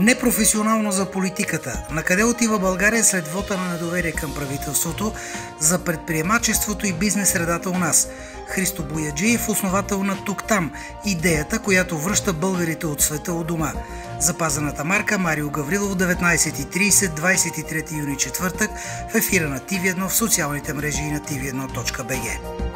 непрофесионално за политиката. На къде отива България след вота на недоверие към правителството за предприемачеството и бизнес средата у нас? Христо Бояджиев, основател на Тук-Там, идеята, която връща българите от света у дома. Запазената марка Марио Гаврилов, 19.30, 23 юни четвъртък в ефира на TV1 в социалните мрежи и на tv1.bg.